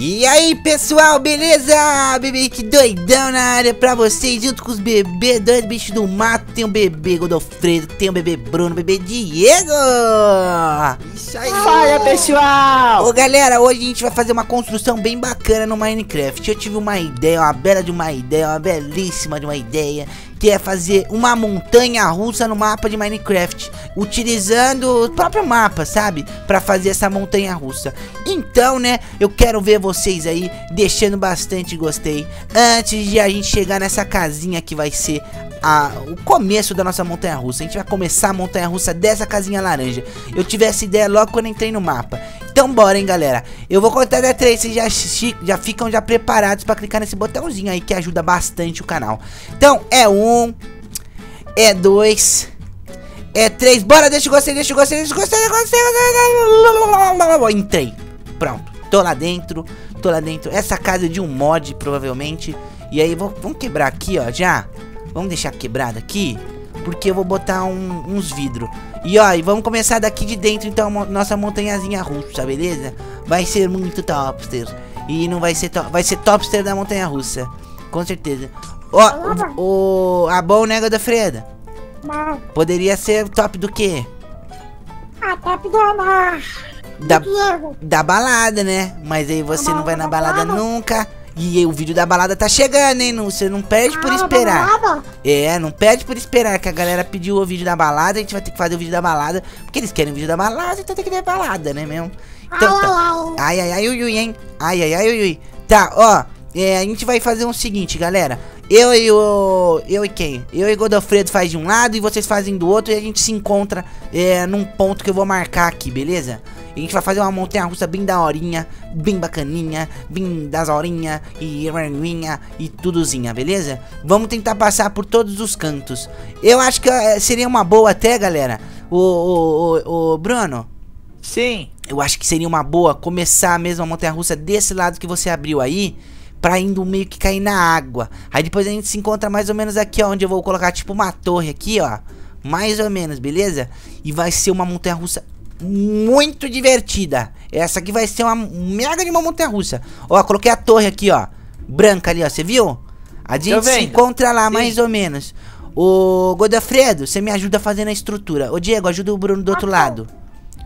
E aí pessoal, beleza? Bebê que doidão na área pra vocês, junto com os bebês dois bichos do mato. Tem o bebê Godofredo, tem o bebê Bruno, o bebê Diego. Isso aí. Fala pessoal! Ô galera, hoje a gente vai fazer uma construção bem bacana no Minecraft. Eu tive uma ideia, uma bela de uma ideia, uma belíssima de uma ideia que é fazer uma montanha russa no mapa de Minecraft, utilizando o próprio mapa, sabe? Pra fazer essa montanha russa. Então, né, eu quero ver vocês aí deixando bastante gostei antes de a gente chegar nessa casinha que vai ser a, o começo da nossa montanha russa. A gente vai começar a montanha russa dessa casinha laranja. Eu tive essa ideia logo quando entrei no mapa. Então bora, hein, galera. Eu vou contar até três, vocês já, já ficam já preparados pra clicar nesse botãozinho aí que ajuda bastante o canal. Então, é um, é dois, é três. Bora, deixa eu gostei, deixa eu gostei, deixa eu gostei, gostei. Entrei. Pronto. Tô lá dentro, tô lá dentro. Essa casa é de um mod, provavelmente. E aí, vamos quebrar aqui, ó, já. Vamos deixar quebrado aqui. Porque eu vou botar um, uns vidros. E ó, e vamos começar daqui de dentro então nossa montanhazinha russa, beleza? Vai ser muito topster. E não vai ser top, vai ser topster da montanha russa. Com certeza. Ó, o, o a bom nega da Freda. Não. Poderia ser top do quê? Ah, top do da, da, da balada, né? Mas aí você não vai na balada nunca. E o vídeo da balada tá chegando, hein? Você não perde ah, por esperar. É, não perde por esperar que a galera pediu o vídeo da balada. A gente vai ter que fazer o vídeo da balada. Porque eles querem o vídeo da balada, então tem que ter balada, né, mesmo? Então, tá. Ai, ai, ai, ui, ui, hein? Ai, ai, ai, ui, ui. Tá, ó. É, a gente vai fazer o seguinte, galera. Eu e o. Eu e quem? Eu e Godofredo faz de um lado e vocês fazem do outro e a gente se encontra é, num ponto que eu vou marcar aqui, beleza? A gente vai fazer uma montanha russa bem daorinha, bem bacaninha, bem das horinha e ranguinha e tudozinha, beleza? Vamos tentar passar por todos os cantos. Eu acho que é, seria uma boa até, galera. O, o, o, o Bruno. Sim. Eu acho que seria uma boa começar mesmo a montanha russa desse lado que você abriu aí pra indo meio que cair na água. Aí depois a gente se encontra mais ou menos aqui, ó, onde eu vou colocar tipo uma torre aqui, ó. Mais ou menos, beleza? E vai ser uma montanha russa muito divertida. Essa aqui vai ser uma mega de uma montanha russa. Ó, coloquei a torre aqui, ó. Branca ali, ó. Você viu? A gente se encontra lá, Sim. mais ou menos. Ô, Godofredo, você me ajuda fazendo a estrutura. Ô, Diego, ajuda o Bruno do outro lado.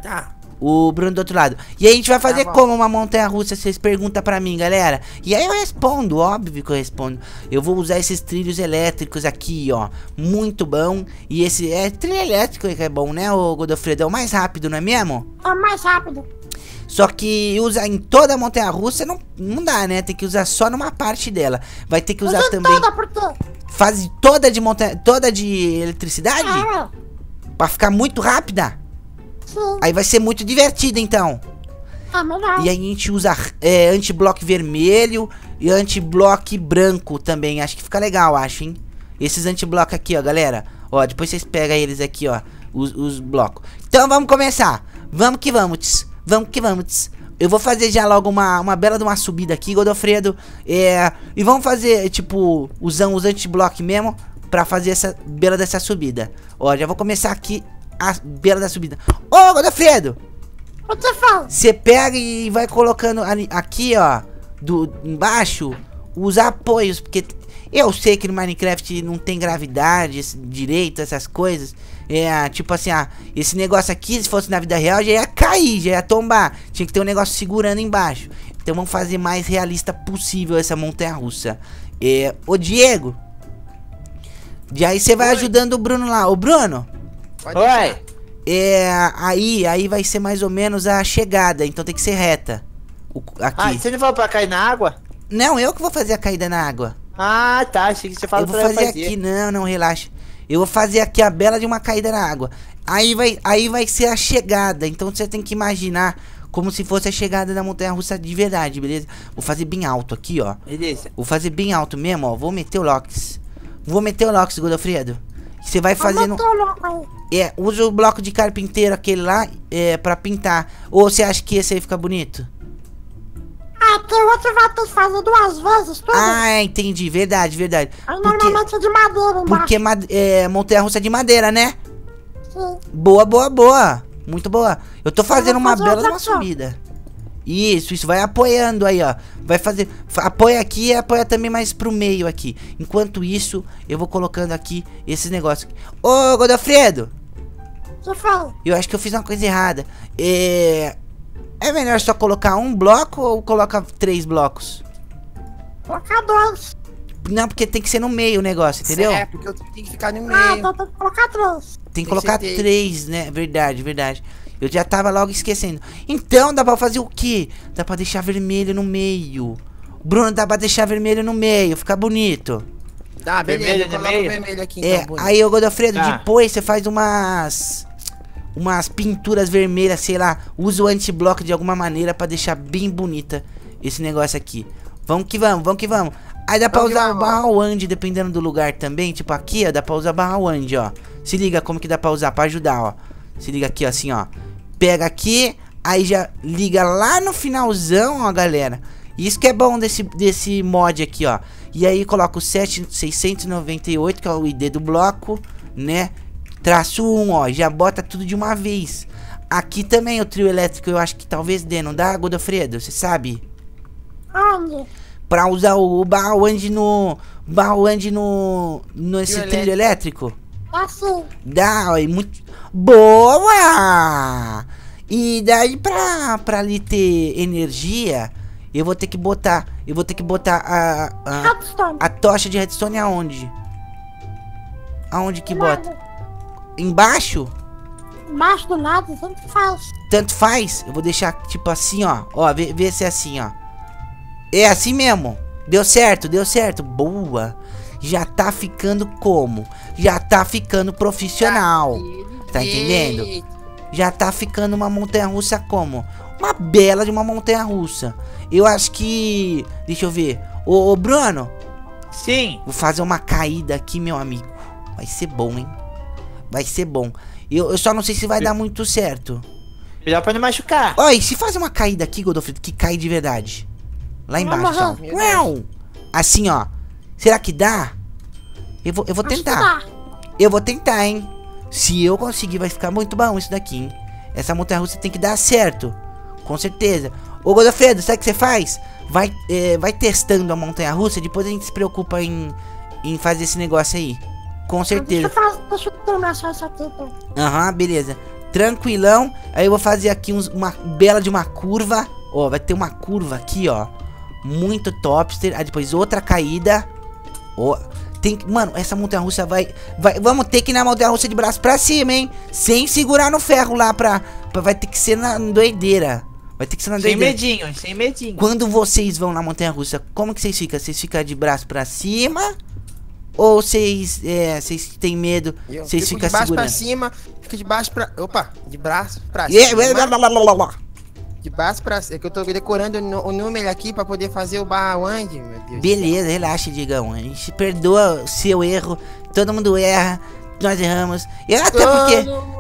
Tá o Bruno do outro lado. E aí a gente vai fazer tá como uma montanha russa? Vocês perguntam pra mim, galera. E aí eu respondo, óbvio que eu respondo. Eu vou usar esses trilhos elétricos aqui, ó. Muito bom. E esse é trilho elétrico que é bom, né, o Godofredo? É o mais rápido, não é mesmo? É o mais rápido. Só que usar em toda a montanha russa não, não dá, né? Tem que usar só numa parte dela. Vai ter que usar Usa também. Toda? Faz toda de montanha. Toda de eletricidade? É. Pra ficar muito rápida? Sim. Aí vai ser muito divertido, então. Ah, melhor. E aí a gente usa é, anti-block vermelho e anti-block branco também. Acho que fica legal, acho, hein? Esses anti-block aqui, ó, galera. Ó, depois vocês pegam eles aqui, ó. Os, os blocos. Então vamos começar. Vamos que vamos. Vamos que vamos. Eu vou fazer já logo uma, uma bela de uma subida aqui, Godofredo. É, e vamos fazer, tipo, usando os anti-block mesmo. Pra fazer essa bela dessa subida. Ó, já vou começar aqui a beira da subida. Ô, oh, Godofredo! O que fala? Você pega e vai colocando ali, aqui, ó, do embaixo, os apoios, porque eu sei que no Minecraft não tem gravidade esse, direito, essas coisas. É, tipo assim, ah, esse negócio aqui, se fosse na vida real, já ia cair, já ia tombar. Tinha que ter um negócio segurando embaixo. Então vamos fazer mais realista possível essa montanha russa. É, ô Diego. E aí você vai Oi. ajudando o Bruno lá. Ô Bruno. Pode Oi. É, aí, aí vai ser mais ou menos a chegada, então tem que ser reta. O, aqui. Ah, você não falou pra cair na água? Não, eu que vou fazer a caída na água. Ah, tá, achei que você falou Eu vou fazer, fazer aqui, não, não, relaxa. Eu vou fazer aqui a bela de uma caída na água. Aí vai, aí vai ser a chegada, então você tem que imaginar como se fosse a chegada da montanha russa de verdade, beleza? Vou fazer bem alto aqui, ó. Beleza. Vou fazer bem alto mesmo, ó. Vou meter o Locks. Vou meter o Locks, Godofredo. Você vai fazendo... É, usa o bloco de carpinteiro aquele lá é, pra pintar. Ou você acha que esse aí fica bonito? Ah, porque o outro vai ter que fazer duas vezes tudo. Ah, entendi. Verdade, verdade. Aí porque, normalmente é de madeira embaixo. Porque é, montanha-russa é de madeira, né? Sim. Boa, boa, boa. Muito boa. Eu tô fazendo uma bela uma subida. Isso, isso, vai apoiando aí, ó. Vai fazer. Apoia aqui e apoia também mais pro meio aqui. Enquanto isso, eu vou colocando aqui esses negócios. Ô, Godofredo! Que foi? Eu acho que eu fiz uma coisa errada. É. É melhor só colocar um bloco ou coloca três blocos? Colocar dois. Não, porque tem que ser no meio o negócio, entendeu? É, porque eu tenho que ficar no Ah, meio. então tem que colocar três. Tem que Tem colocar que três, né? Verdade, verdade. Eu já tava logo esquecendo. Então dá pra fazer o quê? Dá pra deixar vermelho no meio. Bruno, dá pra deixar vermelho no meio, fica bonito. Tá, beleza, Vermelho o meio? vermelho aqui é, então, aí, ô Godofredo, Tá. depois você faz umas. Umas pinturas vermelhas, sei lá. Usa o antibloco de alguma maneira pra deixar bem bonita esse negócio aqui. Vamos que vamos, vamos que vamos. Aí dá pra Vamos que usar vamos. barra wand dependendo do lugar também. Tipo aqui, ó, dá pra usar barra wand, ó. Se liga como que dá pra usar pra ajudar, ó. Se liga aqui, ó, assim, ó. Pega aqui, aí já liga lá no finalzão, ó, galera. Isso que é bom desse, desse mod aqui, ó. E aí coloca o 7698, que é o ID do bloco, né? Traço 1, ó, já bota tudo de uma vez. Aqui também o trio elétrico eu acho que talvez dê, não dá, Godofredo? Você sabe? Onde? Pra usar o, o Bauand no... Bauand no... Nesse Trio trilho elétrico? Assim. Dá, ó, e muito... Boa! E daí pra, pra ali ter energia, eu vou ter que botar... Eu vou ter que botar a... a a tocha de redstone aonde? Aonde que bota? Nada. Embaixo? Embaixo do lado, sempre faz. Tanto faz. Eu vou deixar tipo assim, ó. Ó, vê, vê se é assim, ó. É assim mesmo. Deu certo, deu certo. Boa. Já tá ficando como? Já tá ficando profissional. Tá entendendo? Já tá ficando uma montanha russa como? Uma bela de uma montanha russa. Eu acho que. Deixa eu ver. Ô, ô Bruno, Sim. Vou fazer uma caída aqui, meu amigo. Vai ser bom, hein? Vai ser bom. Eu, eu só não sei se vai dar muito certo. Melhor pra não machucar. Olha, e se fazer uma caída aqui, Godofredo, que cai de verdade? Lá embaixo, ó. Uau! Assim, ó. Será que dá? Eu vou, eu vou tentar. Eu vou tentar, hein? Se eu conseguir, vai ficar muito bom isso daqui, hein? Essa montanha russa tem que dar certo. Com certeza. Ô, Godofredo, sabe o que você faz? Vai, é, vai testando a montanha russa, depois a gente se preocupa em, em fazer esse negócio aí. Com Deixa eu, certeza. fazer, deixa eu terminar só isso aqui, então. Aham, beleza. Tranquilão. Aí eu vou fazer aqui uns, uma bela de uma curva. Ó, vai ter uma curva aqui, ó. Muito topster. Aí depois outra caída. Ó. Tem que. Mano, essa montanha russa vai, vai. Vamos ter que ir na montanha russa de braço pra cima, hein? Sem segurar no ferro lá pra. pra- vai ter que ser na doideira. Vai ter que ser na Sem doideira. medinho, sem medinho. Quando vocês vão na montanha russa, como que vocês ficam? Vocês ficam de braço pra cima? Ou vocês. É, vocês têm medo? Vocês ficam de baixo pra segurando? cima, fico de baixo pra... Opa, de braço pra É, cima. blá, blá, blá, blá, blá. De baixo pra cima. É que eu tô decorando o o número aqui pra poder fazer o barra onde, meu Deus. Beleza, relaxa, Digão. A gente perdoa o seu erro. Todo mundo erra. Nós erramos. E até porque. Todo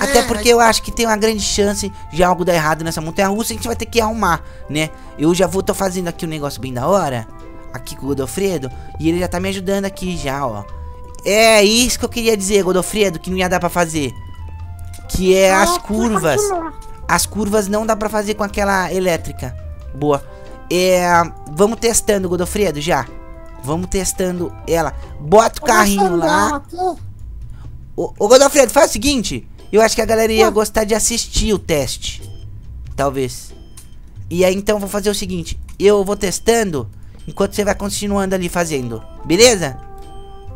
Até erra. porque eu acho que tem uma grande chance de algo dar errado nessa montanha russa. A gente vai ter que arrumar, né? Eu já vou tô fazendo aqui um negócio bem da hora. Aqui com o Godofredo. E ele já tá me ajudando aqui já, ó. É isso que eu queria dizer, Godofredo, que não ia dar pra fazer. Que é as curvas. As curvas não dá pra fazer com aquela elétrica. Boa. É, vamos testando, Godofredo, já. Vamos testando ela. Bota o carrinho lá. Ô, ô Godofredo, faz o seguinte. Eu acho que a galera ia Ah. gostar de assistir o teste. Talvez. E aí então eu vou fazer o seguinte. Eu vou testando enquanto você vai continuando ali fazendo. Beleza?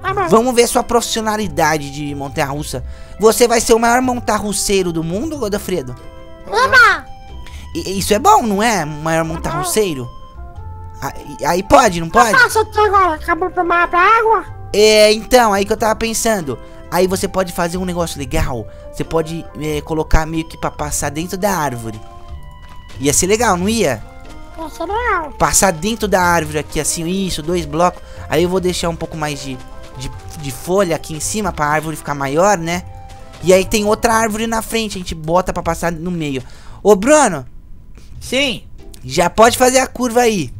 Tá. Vamos ver sua profissionalidade de montanha-russa. Você vai ser o maior montarruceiro do mundo, Godofredo? Eba! I- Isso é bom, não é? Maior montarruceiro? Aí, aí pode, não pode? Faça aqui agora. Acabou de tomar pra água? É, então, aí que eu tava pensando. Aí você pode fazer um negócio legal. Você pode é, colocar meio que pra passar dentro da árvore. Ia ser legal, não ia? Essa não é. Passar dentro da árvore aqui, assim, isso, dois blocos. Aí eu vou deixar um pouco mais de, de, de folha aqui em cima pra árvore ficar maior, né? E aí tem outra árvore na frente, a gente bota pra passar no meio. Ô, Bruno, Sim. já pode fazer a curva aí.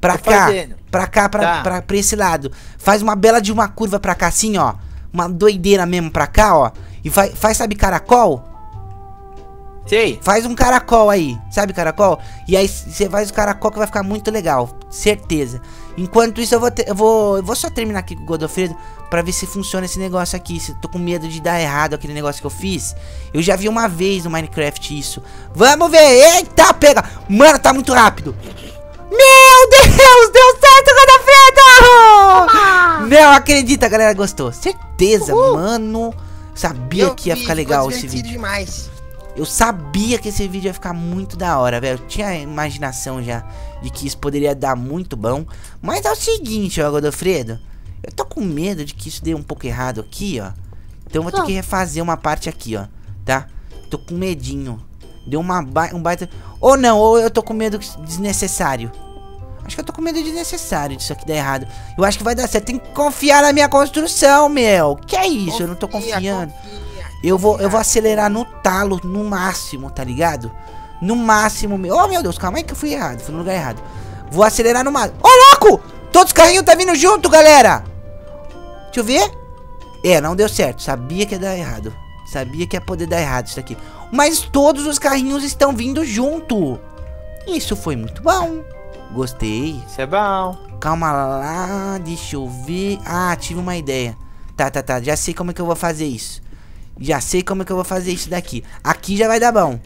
Pra Tô cá. fazendo. Pra cá, pra, Tá. pra, pra esse lado. Faz uma bela de uma curva pra cá, assim, ó. Uma doideira mesmo pra cá, ó. E vai, faz, sabe, caracol? Sei. Faz um caracol aí, sabe caracol? E aí você faz o caracol que vai ficar muito legal, certeza. Enquanto isso eu vou, te- eu vou, eu vou só terminar aqui com o Godofredo pra ver se funciona esse negócio aqui. Se eu tô com medo de dar errado aquele negócio que eu fiz. Eu já vi uma vez no Minecraft isso. Vamos ver, eita, pega. Mano, tá muito rápido. Meu Deus, deu certo, Godofredo! Não acredita, galera gostou. Certeza, mano. Sabia Eu que ia ficar legal esse vídeo. demais. Eu sabia que esse vídeo ia ficar muito da hora, velho. Eu tinha a imaginação já de que isso poderia dar muito bom. Mas é o seguinte, ó, Godofredo. Eu tô com medo de que isso dê um pouco errado aqui, ó. Então eu vou ter que refazer uma parte aqui, ó. Tá? Tô com medinho. Deu uma ba um baita... Ou não, ou eu tô com medo desnecessário. Acho que eu tô com medo desnecessário disso aqui dar errado. Eu acho que vai dar certo. Tem que confiar na minha construção, meu. Que é isso? eu não tô Confia, confiando. confia. Eu vou, eu vou acelerar no talo, no máximo, tá ligado? No máximo, meu. Oh, meu Deus, calma aí que eu fui errado. Fui no lugar errado. Vou acelerar no máximo. Ô, louco! Todos os carrinhos tá vindo junto, galera! Deixa eu ver. É, não deu certo. Sabia que ia dar errado. Sabia que ia poder dar errado isso daqui. Mas todos os carrinhos estão vindo junto. Isso foi muito bom. Gostei. Isso é bom. Calma lá, deixa eu ver. Ah, tive uma ideia. Tá, tá, tá. Já sei como é que eu vou fazer isso. Já sei como é que eu vou fazer isso daqui. Aqui já vai dar bom.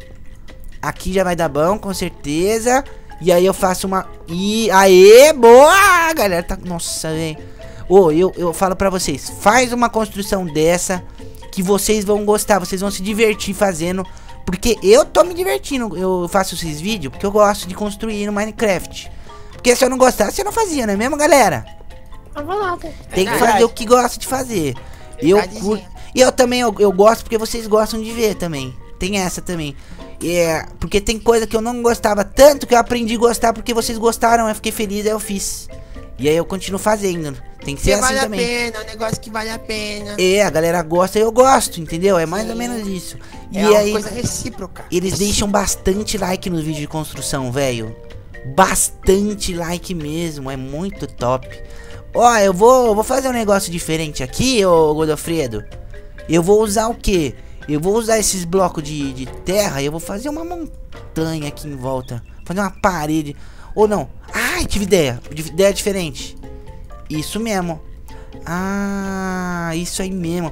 Aqui já vai dar bom, com certeza. E aí eu faço uma. E aê, boa! Galera, tá. Nossa, velho. Ô, eu, eu falo pra vocês: faz uma construção dessa que vocês vão gostar, vocês vão se divertir fazendo. Porque eu tô me divertindo. Eu faço esses vídeos porque eu gosto de construir no Minecraft. Porque se eu não gostasse, eu não fazia, não é mesmo, galera? É verdade. Tem que Verdade. fazer o que gosta de fazer. Eu Verdadezinha. E eu também eu, eu gosto porque vocês gostam de ver também. Tem essa também. É, porque tem coisa que eu não gostava tanto que eu aprendi a gostar porque vocês gostaram, eu fiquei feliz, aí eu fiz. E aí eu continuo fazendo. Tem que ser Que assim vale a também. pena, é um negócio que vale a pena. É, a galera gosta e eu gosto, entendeu? É mais ou menos isso. E é uma aí coisa recíproca. eles deixam bastante like no vídeo de construção, velho. Bastante like mesmo, é muito top. Ó, eu vou, eu vou fazer um negócio diferente aqui, ô Godofredo. Eu vou usar o quê? Eu vou usar esses blocos de, de terra e eu vou fazer uma montanha aqui em volta. Fazer uma parede. Ou não. Ai, tive ideia. Ideia diferente. Isso mesmo. Ah, isso aí mesmo.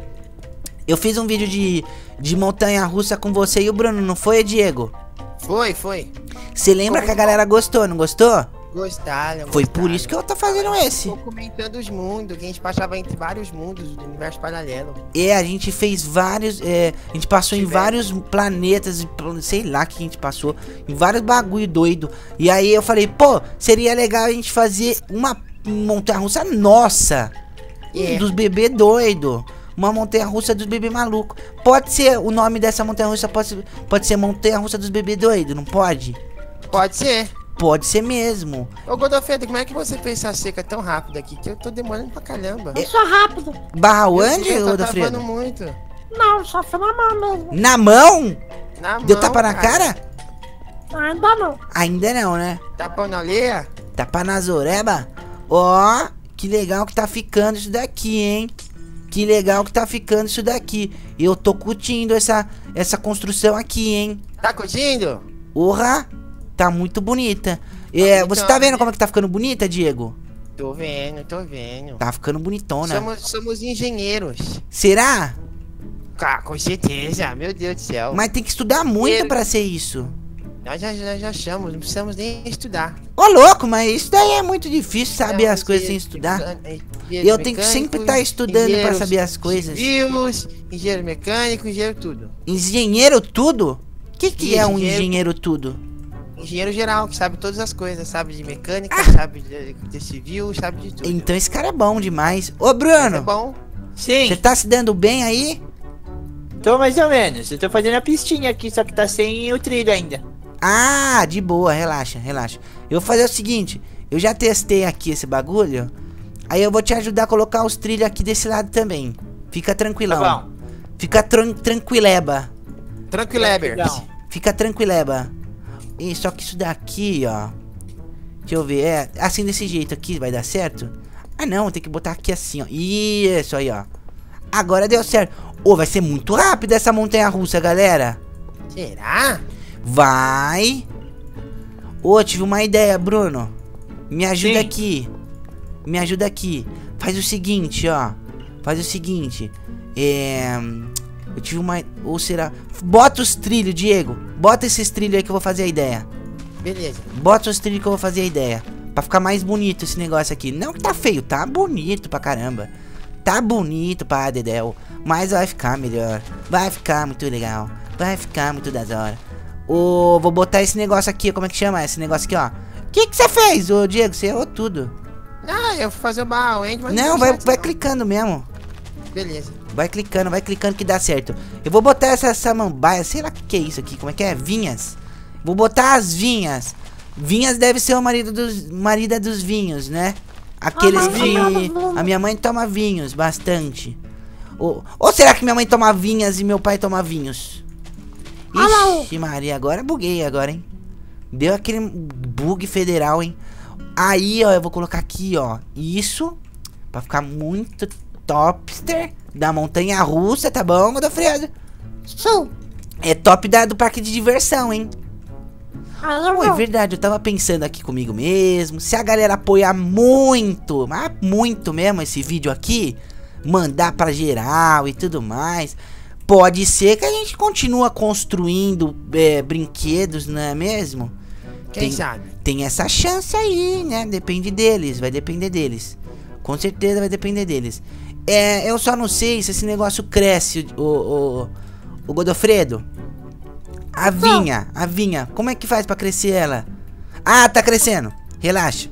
Eu fiz um vídeo de, de montanha russa com você e o Bruno, não foi, Diego? Foi, foi. Você lembra que a galera gostou, não gostou? Gostaram. Foi gostaram. por isso que eu tô fazendo esse. Tô comentando os mundos, que a gente passava entre vários mundos do universo paralelo. É, a gente fez vários. É, a gente passou em vários planetas, sei lá que a gente passou, em vários bagulho doido. E aí eu falei, pô, seria legal a gente fazer uma montanha russa nossa. É. Dos bebê doido. Uma montanha russa dos bebê maluco. Pode ser, o nome dessa montanha russa pode ser, pode ser montanha russa dos bebê doido, não pode? Pode ser. Pode ser mesmo. Ô Godofredo, como é que você fez essa seca tão rápido aqui? Que eu tô demorando pra caramba. Eu sou rápido. Barra Eu onde, tô Godofredo? travando muito. Não, só fui na mão mesmo. Na mão? Na Deu mão, tapa na cara? Ainda não. Ainda não, né? Tapa na orelha? Tapa na zoreba? Ó, que legal que tá ficando isso daqui, hein? Que legal que tá ficando isso daqui. Eu tô curtindo essa, essa construção aqui, hein? Tá curtindo? Porra, tá muito bonita. É, você tá vendo como é que tá ficando bonita, Diego? Tô vendo, tô vendo. Tá ficando bonitona. Somos, somos engenheiros. Será? Ah, com certeza, meu Deus do céu. Mas tem que estudar muito Engenheiro. pra ser isso. Nós já, já, já achamos, não precisamos nem estudar. Ô, louco, mas isso daí é muito difícil saber Não, as coisas sem estudar. Eu tenho que sempre mecânicos, estar estudando pra engenheiros saber as coisas. Civis, engenheiro mecânico, engenheiro tudo. Engenheiro tudo? O que, que é um engenheiro tudo? Engenheiro geral, que sabe todas as coisas, sabe de mecânica, Ah! sabe de, de civil, sabe de tudo. Então esse cara é bom demais. Ô, É Bruno, bom. Sim, você tá se dando bem aí? tô mais ou menos. Eu tô fazendo a pistinha aqui, só que tá sem o trilho ainda. Ah, de boa, relaxa, relaxa. Eu vou fazer o seguinte, eu já testei aqui esse bagulho, aí eu vou te ajudar a colocar os trilhos aqui desse lado também. Fica tranquilão. Tá bom. Fica tran tranquileba. Tranquilebers. Não. Fica tranquileba. E só que isso daqui, ó. Deixa eu ver, é assim desse jeito aqui vai dar certo? Ah não, tem que botar aqui assim, ó. Isso aí, ó. Agora deu certo. Ô, vai ser muito rápido essa montanha russa, galera. Será? Vai. Ô, tive uma ideia, Bruno. Me ajuda Sim. aqui. Me ajuda aqui. Faz o seguinte, ó. Faz o seguinte. É. Eu tive uma. Ou será. Bota os trilhos, Diego. Bota esses trilhos aí que eu vou fazer a ideia. Beleza. Bota os trilhos que eu vou fazer a ideia. Pra ficar mais bonito esse negócio aqui. Não que tá feio, tá bonito pra caramba. Tá bonito pra Dedéu. Mas vai ficar melhor. Vai ficar muito legal. Vai ficar muito das horas. Ô, vou botar esse negócio aqui. Como é que chama esse negócio aqui, ó? O que que você fez, ô Diego? Você errou tudo. Ah, eu vou fazer o Wendy, mas Não, vai, vai não. clicando mesmo. Beleza. Vai clicando, vai clicando que dá certo. Eu vou botar essa samambaia, sei lá o que, que é isso aqui, como é que é? Vinhas. Vou botar as vinhas. Vinhas deve ser o marido dos marido dos vinhos, né? Aqueles Ah, que a minha mãe toma vinhos bastante. Ou, ou será que minha mãe toma vinhas e meu pai toma vinhos? Aí. Ixi, Maria, agora buguei agora, hein? Deu aquele bug federal, hein? Aí, ó, eu vou colocar aqui, ó, isso pra ficar muito topster da montanha russa, tá bom, Godofredo? Sim. É top da, do parque de diversão, hein? Pô, é verdade, eu tava pensando aqui comigo mesmo. Se a galera apoiar muito, mas muito mesmo esse vídeo aqui, mandar pra geral e tudo mais, pode ser que a gente continua construindo é, brinquedos, não é mesmo? Quem Tem- sabe? Tem essa chance aí, né? Depende deles, vai depender deles. Com certeza vai depender deles. É, eu só não sei se esse negócio cresce, o, o, o Godofredo. A vinha, a vinha, como é que faz pra crescer ela? Ah, tá crescendo. Relaxa.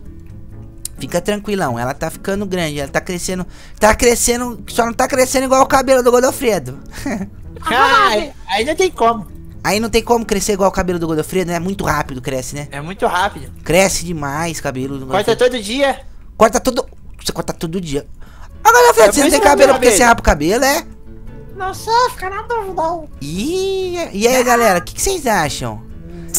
Fica tranquilão, ela tá ficando grande, ela tá crescendo. Tá crescendo, só não tá crescendo igual o cabelo do Godofredo. Ah, aí não tem como. Aí não tem como crescer igual o cabelo do Godofredo, né? Muito rápido cresce, né? É muito rápido. Cresce demais o cabelo do Corta todo dia. Corta todo. Você corta todo dia. Agora, Fred, Eu você não tem cabelo porque você rapa o cabelo, é? Não sei, fica na dúvida. Ih, e aí, galera, o que, que vocês acham?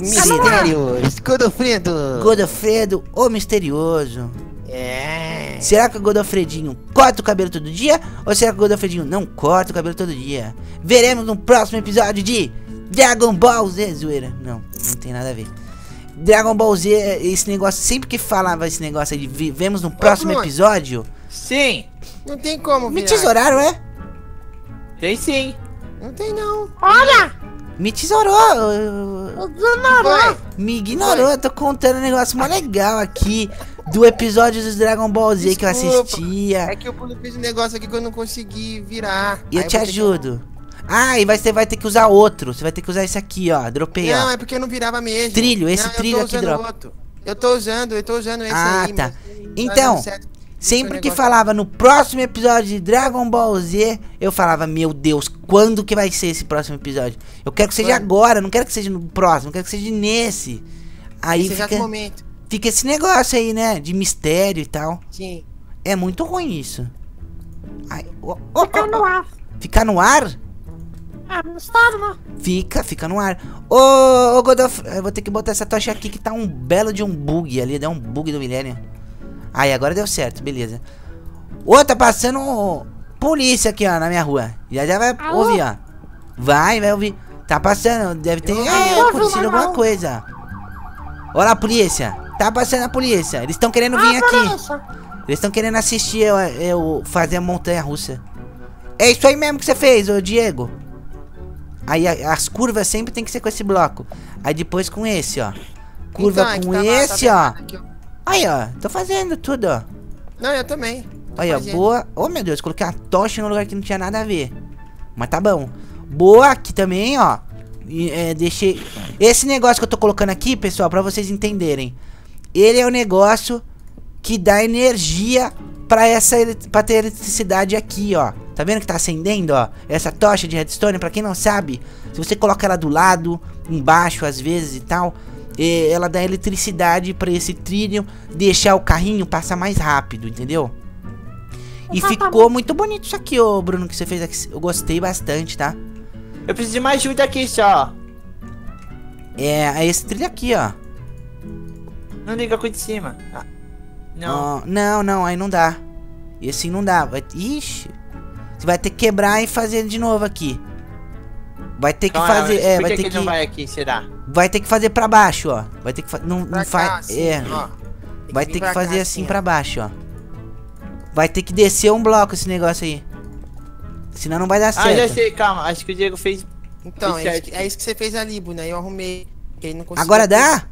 Mistérios. Godofredo. Godofredo, o misterioso. É. Será que o Godofredinho corta o cabelo todo dia? Ou será que o Godofredinho não corta o cabelo todo dia? Veremos no próximo episódio de Dragon Ball Z. Zoeira. Não, não tem nada a ver. Dragon Ball Z, esse negócio, sempre que falava esse negócio aí de vi- vemos no próximo Bruno. episódio, Sim. Não tem como me virar. tesouraram, é? Tem sim. Não tem não. Olha, Me tesourou. ignorou. Foi. Me ignorou, eu tô contando um negócio mó legal aqui do episódio do Dragon Ball Z que eu Desculpa. assistia. É que o Bruno fez um negócio aqui que eu não consegui virar. E eu te ter que- ajudo. Ah, e vai, você vai ter que usar outro. Você vai ter que usar esse aqui, ó. Dropei, Não, ó. é porque eu não virava mesmo. Trilho, esse Não, eu trilho aqui dropa. outro. Eu tô usando, eu tô usando esse Ah, aí. tá. mas não tá Então. Sempre que falava no próximo episódio de Dragon Ball Z, eu falava, meu Deus, quando que vai ser esse próximo episódio? Eu quero que seja Quando? agora, não quero que seja no próximo, eu quero que seja nesse. Aí Esse fica, momento. fica esse negócio aí, né? De mistério e tal. Sim. É muito ruim isso. Ai, ó, ó, Fica no ar. Ficar no ar? É mistério, né? Fica, fica no ar. Ô, ô Godof, eu vou ter que botar essa tocha aqui que tá um belo de um bug ali, deu um bug do milênio. Aí, agora deu certo, beleza. Ô, tá passando polícia aqui, ó, na minha rua. Já já vai Alô? ouvir, ó. Vai, vai ouvir. Tá passando, deve ter é, acontecido alguma não. coisa. Olha a polícia. Tá passando a polícia. Eles estão querendo vir Ah, aqui. polícia. Eles estão querendo assistir eu, eu fazer a montanha russa. É isso aí mesmo que você fez, ô Diego. Aí a- as curvas sempre tem que ser com esse bloco. Aí depois com esse, ó. Curva Então, é com tava- esse, errado aqui, ó. Aí, ó. Tô fazendo tudo, ó. Não, eu também. Tô Aí, ó. Boa. Oh, meu Deus. Coloquei uma tocha no lugar que não tinha nada a ver. Mas tá bom. Boa aqui também, ó. E, é, deixei... Esse negócio que eu tô colocando aqui, pessoal, pra vocês entenderem. Ele é o negócio que dá energia pra essa pra ter eletricidade aqui, ó. Tá vendo que tá acendendo, ó? Essa tocha de redstone, pra quem não sabe, se você coloca ela do lado, embaixo às vezes e tal, ela dá eletricidade pra esse trilho deixar o carrinho passar mais rápido, entendeu? E Exatamente. ficou muito bonito isso aqui, ô Bruno, que você fez aqui. Eu gostei bastante, tá? Eu preciso de mais ajuda aqui só. É, é esse trilho aqui, ó. Não liga com o de cima. Ah, não. Ó, não, não, aí não dá. E assim não dá. Vai... Ixi. Você vai ter que quebrar e fazer de novo aqui. Vai ter que fazer, é, vai ter que que, não vai aqui, será? Vai ter que fazer pra baixo, ó. Vai ter que fa... não, não faz, assim, é, vai ter que cá, fazer assim ó. pra baixo, ó. Vai ter que descer um bloco esse negócio aí. Senão não vai dar Ah, já certo. sei, calma. Acho que o Diego fez. Então, Fez é, isso certo. que- é isso que você fez ali, Buna. Eu arrumei. ele não conseguiu Agora fazer. dá?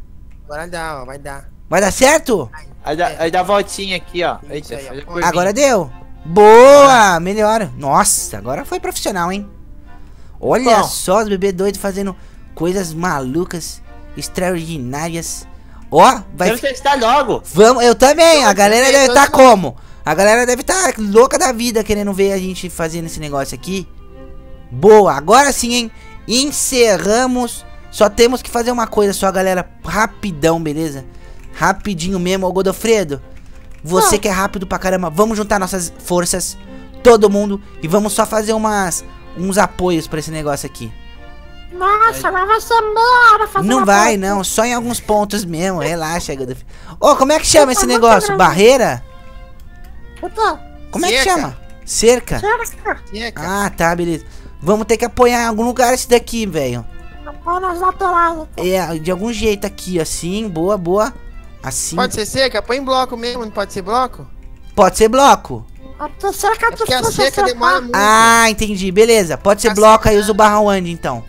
Agora dá, ó. Vai dar. Vai dar certo? Aí dá, aí dá a voltinha aqui, ó. Eita, aí, ó. Agora deu. Boa! Melhor. Nossa, agora foi profissional, hein? Olha Bom. só os bebês doidos fazendo coisas malucas, extraordinárias. Ó, vai Quero testar logo. Vamos, eu também. A galera deve estar como? A galera deve estar louca da vida querendo ver a gente fazendo esse negócio aqui. Boa, agora sim, hein? Encerramos. Só temos que fazer uma coisa só, galera. Rapidão, beleza? Rapidinho mesmo, ô Godofredo. Você que é rápido pra caramba, vamos juntar nossas forças, todo mundo, e vamos só fazer umas uns apoios pra esse negócio aqui. Nossa, mas vai ser meia hora fazendo Não vai, coisa. não, só em alguns pontos mesmo. Relaxa, Godofredo. Ô, como é que chama esse negócio? Barreira? O quê? Como é que Cerca. chama? Cerca? Cerca. Ah, tá, beleza. Vamos ter que apoiar em algum lugar esse daqui, velho. Põe nas laterais. então. É, de algum jeito aqui, assim, boa, boa. Assim. Pode ser seca? Põe em bloco mesmo, não pode ser bloco? Pode ser bloco. É porque cerca É a seca demora muito. Ah, entendi. Beleza. Pode ser Tá bloco, aí usa o barra one, então.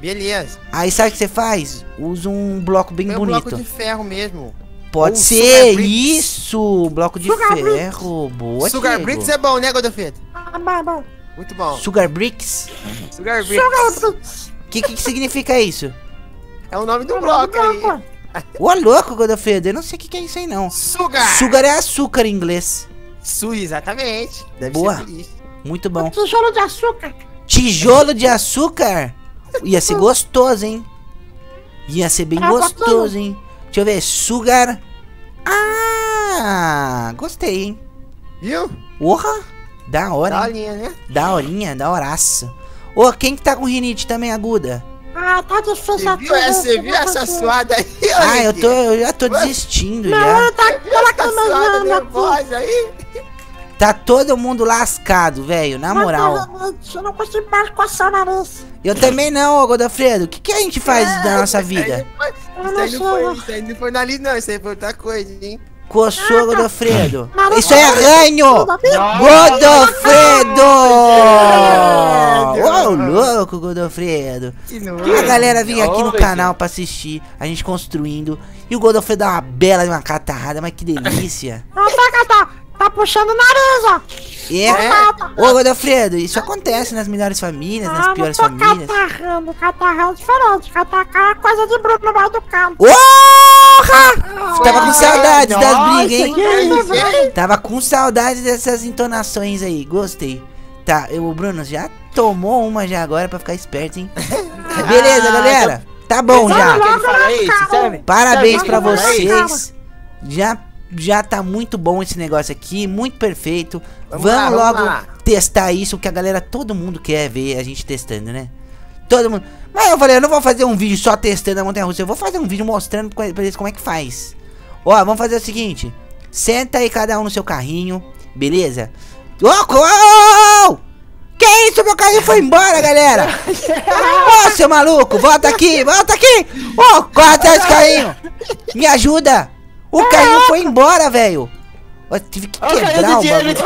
Beleza. Aí sabe o que você faz? Usa um bloco bem um bonito. bloco de ferro mesmo. Pode ou ser Sugar Bricks. isso. Bloco de Sugar ferro. Boa, Sugar Diego. Bricks é bom, né, Godofredo? Ah, bom, bom. Muito bom. Sugar Bricks? Sugar Bricks. Sugar Bricks. O que, que significa isso? É o nome do bloco aí. Ô, louco, Godofredo. Eu não sei o que, que é isso aí, não. Sugar. Sugar é açúcar em inglês. Su, exatamente. Deve Boa. Muito bom. Tijolo de açúcar. Tijolo de açúcar? Ia ser gostoso, hein? Ia ser bem Ah, gostoso, hein? Deixa eu ver. Sugar. Ah, gostei, hein? Viu? Porra! Da hora, Dá a hein? linha, né? Da horinha, da horaça. Ô, quem que tá com rinite também aguda? Ah, tá difícil Você viu, essa, você não viu essa suada aí? Ah, eu tô, eu já tô desistindo Meu já. olho tá aqui. nervosa aí. Tá todo mundo lascado, velho, na moral. Eu não consigo mais coçar o nariz. Eu também não, ô Godofredo. O que, que a gente faz da nossa vida? Isso aí não foi, isso aí não foi nariz, não. Isso aí foi outra coisa, hein? Coçou, Godofredo. Nariz- Isso aí é ranho! Godofredo! Ô, louco, Godofredo. Que A galera vinha aqui no canal pra assistir, a gente construindo. E o Godofredo dá uma bela de uma catarrada, mas que delícia. Não tá, tá, tá puxando o nariz, ó. É? Ô, Godofredo, isso acontece nas melhores famílias, nas Ah, piores não tô famílias. catarrando. Catarrão é diferente. Catarrar é coisa de bruto no meio do campo. Porra! Tava com saudades das brigas, hein? que? Tava com saudades dessas entonações aí, gostei. Tá, eu, o Bruno já tomou uma já agora pra ficar esperto, hein? Beleza, Ah, galera. Tá bom já. Parabéns pra vocês. Já já tá muito bom esse negócio aqui, muito perfeito. Vamos Vamos, lá, vamos logo lá. testar isso que a galera, todo mundo quer ver a gente testando, né? Todo mundo. Mas eu falei, eu não vou fazer um vídeo só testando a montanha russa, eu vou fazer um vídeo mostrando pra eles como é que faz. Ó, vamos fazer o seguinte: senta aí cada um no seu carrinho, beleza? Ô, oh, oh, Que isso, meu carrinho foi embora, galera! Ô, seu maluco, volta aqui, volta aqui! Ô, corre atrás do carrinho! Me ajuda! O carrinho foi embora, velho! Eu tive que quebrar o bagulho.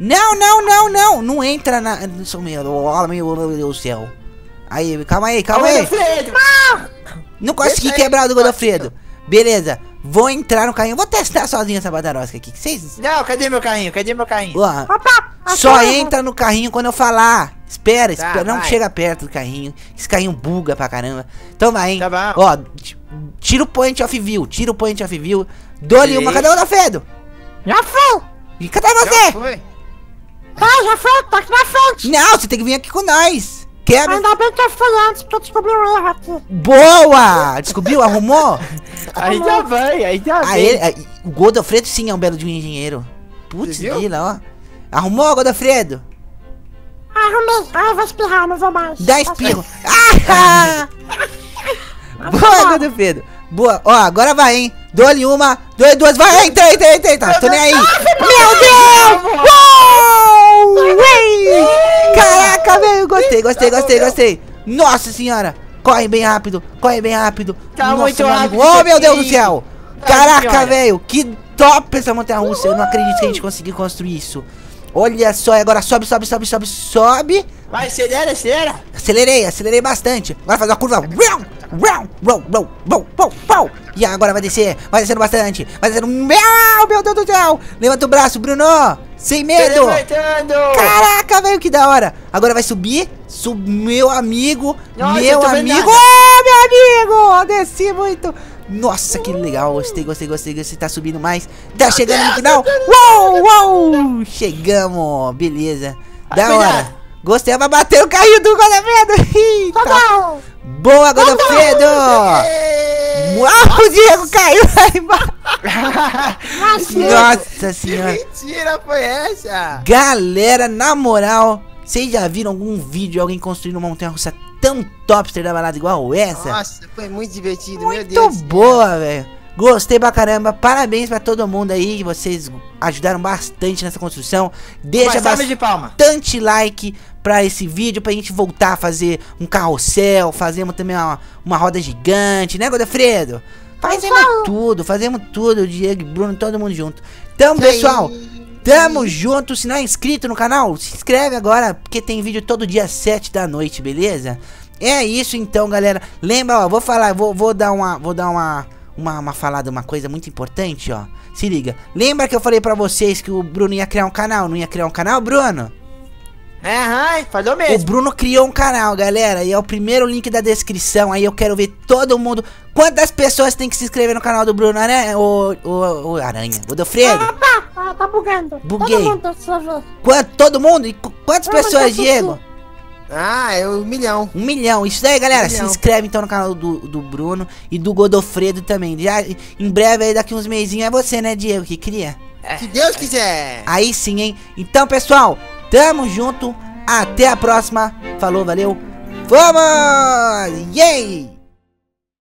Não, não, não, não! Não entra na. Meu, Deus do céu! Aí, calma aí, calma aí! Não consegui quebrar do Godofredo! Beleza, vou entrar no carrinho, vou testar sozinho essa badarosca aqui. Vocês. Não, cadê meu carrinho? Cadê meu carrinho? Ó, Opa! só entra no carrinho quando eu falar. Espera, Tá, espera, não vai. chega perto do carrinho. Esse carrinho buga pra caramba. Então vai, hein? Tá bom. Ó, tira o point of view, tira o point of view. Dou-lhe uma, Tirei. cadê o Godofredo? Já foi! E cadê Já você? foi. Tá, já foi, tá aqui na frente. Não, você tem que vir aqui com nós. Quebra. Ainda bem que eu fui antes, porque eu descobri um erro aqui. Boa! Descobriu? Arrumou? Ainda bem, ainda bem. ah, o Godofredo sim é um belo de um engenheiro. Putz, grila, ó. Arrumou, Godofredo? Arrumei. Ah, eu vou espirrar, não vou mais. Dá espirro. Ah! Boa, Godofredo. Boa. Ó, agora vai, hein. Dou-lhe uma, dou-lhe duas. Vai, entra, entra, entra, entra. Tô nem aí. Meu Deus! Uou! Caraca, velho, gostei, gostei, Tá gostei, gostei. Nossa senhora, corre bem rápido, corre bem rápido. Tá Nossa, muito rápido. Oh, meu Deus do céu. Ai, Caraca, velho, que top essa montanha-russa. Eu não acredito que a gente conseguiu construir isso. Olha só, agora sobe, sobe, sobe, sobe, sobe. Vai, acelera, acelera. Acelerei, acelerei bastante. Agora faz uma curva. E agora vai descer, vai descendo bastante. Vai descendo. Meu, meu Deus do céu. Levanta o braço, Bruno. Sem medo. Caraca, velho, que da hora. Agora vai subir. Sub meu amigo. Nossa, meu amigo. Oh, meu amigo. Desci muito. Nossa, que legal. Gostei, gostei, gostei. Você tá subindo mais. Tá chegando no final. Uou, uou. Chegamos. Beleza. Da hora. Gostei, vai bater o carrinho do Godofredo. Eita. Boa, Godofredo. Uau, o Diego caiu lá embaixo. Nossa Que senhora. mentira foi essa? Galera, na moral, vocês já viram algum vídeo de alguém construindo uma montanha russa tão topster da balada igual essa? Nossa, foi muito divertido, meu Muito Deus. do céu. boa, velho. Gostei pra caramba. Parabéns pra todo mundo aí. Vocês ajudaram bastante nessa construção. Deixa Uma salva de palma. bastante like pra esse vídeo, pra gente voltar a fazer um carrossel, fazemos também uma, uma roda gigante, né, Godofredo? Fazemos tudo, fazemos tudo, Diego, Bruno, todo mundo junto. Então, pessoal, tamo junto. Se não é inscrito no canal, se inscreve agora, porque tem vídeo todo dia 7 da noite, beleza? É isso então, galera. Lembra, ó, vou falar, vou, vou dar uma, vou dar uma, uma, uma falada, uma coisa muito importante, ó. Se liga. Lembra que eu falei pra vocês que o Bruno ia criar um canal? Não ia criar um canal, Bruno? É, aham, falou O mesmo. Bruno criou um canal, galera, e é o primeiro link da descrição. Aí eu quero ver todo mundo. Quantas pessoas tem que se inscrever no canal do Bruno Aranha? O, o, o Aranha, o Godofredo? Ah, tá, ah, tá bugando. Buguei. Todo mundo, eu ver. Quanto, todo mundo? E qu- quantas mas pessoas, Diego? Ah, é um milhão. Um milhão. Isso daí, galera. Um se inscreve então no canal do, do Bruno e do Godofredo também. Já, em breve, aí daqui uns meizinhos, é você, né, Diego, que cria. Se Deus quiser. Aí sim, hein? Então, pessoal, tamo junto. Até a próxima. Falou, valeu. Vamos! Yay!